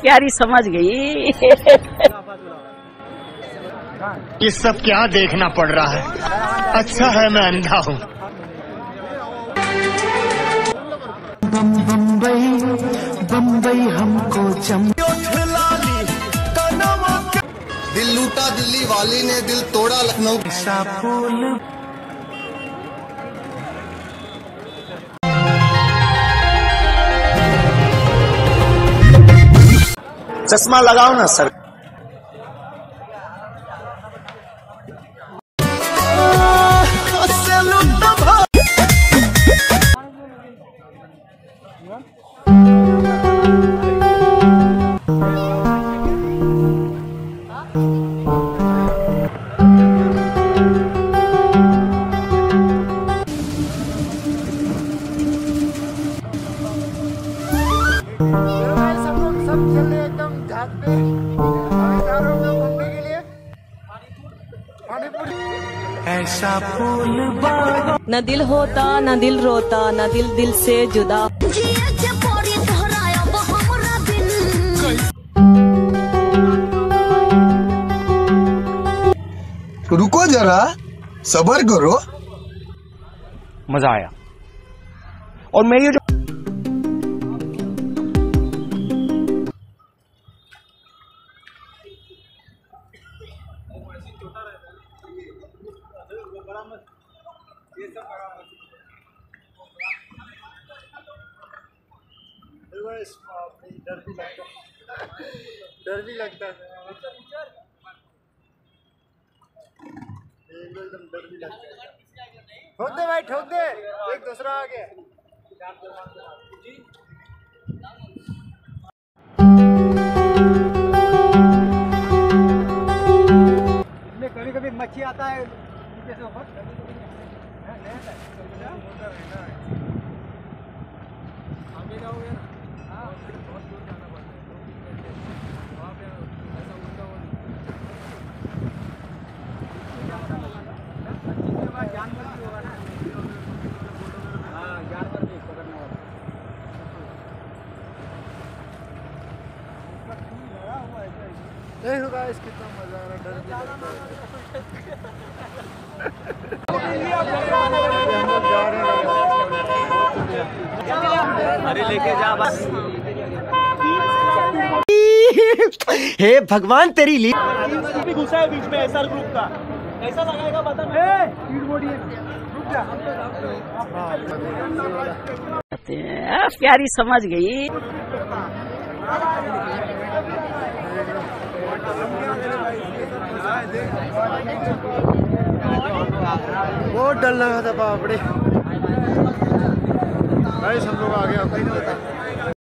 प्यारी समझ गई। ये सब क्या देखना पड़ रहा है? अच्छा है मैं अंधा हूँ। बम्बई बम्बई हमको दिल लूटा दिल्ली वाली ने दिल तोड़ा लखनऊ। चश्मा लगाओ ना सर। सब सब चल रहे एकदम पे अभी जा रहे होंगे घूमने के लिए? पानीपुरी न दिल होता न दिल रोता न दिल दिल से जुदा। रुको जरा सबर करो। मज़ा आया। और मैं ये जो डर भी लगता है डर भी लगता है एकदम डर भी लगता है ठोक दे भाई ठोक दे एक दूसरा आ गया कभी कभी मच्छी आता है। देखो गाइस कितना मज़ा आ रहा है डर भी लगता अरे लेके जा बस। हे भगवान तेरी ली भी घुसा है बीच में ऐसा ग्रुप का कैसा लगाएगा बता रुक जा प्यारी समझ गई। बहुत डर लगा था बापड़े भाई हम लोग आ गए अब